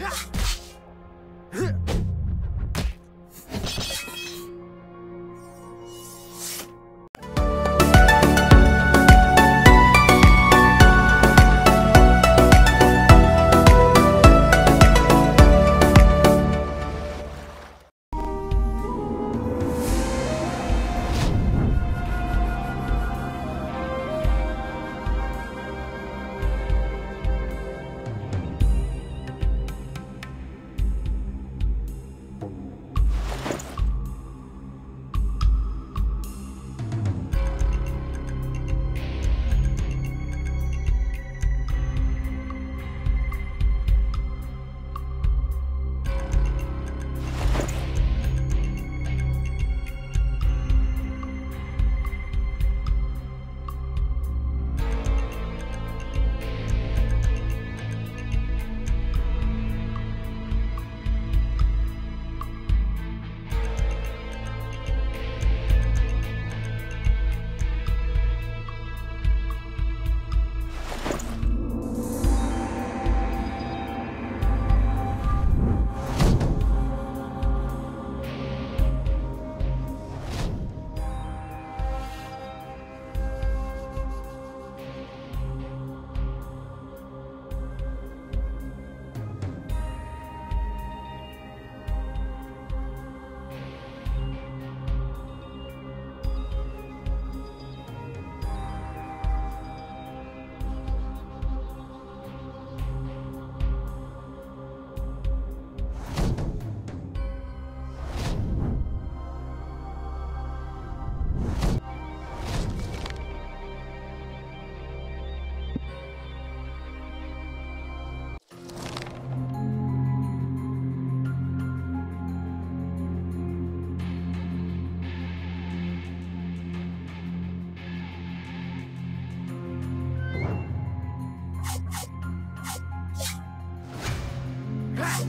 Ha!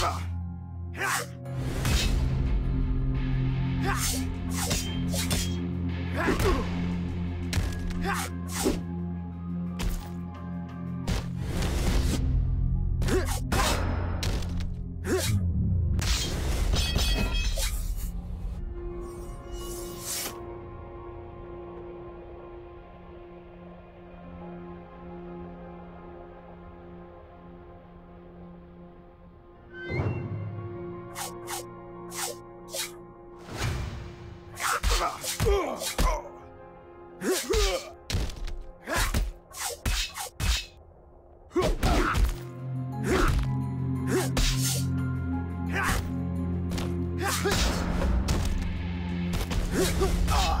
Ha! Ah!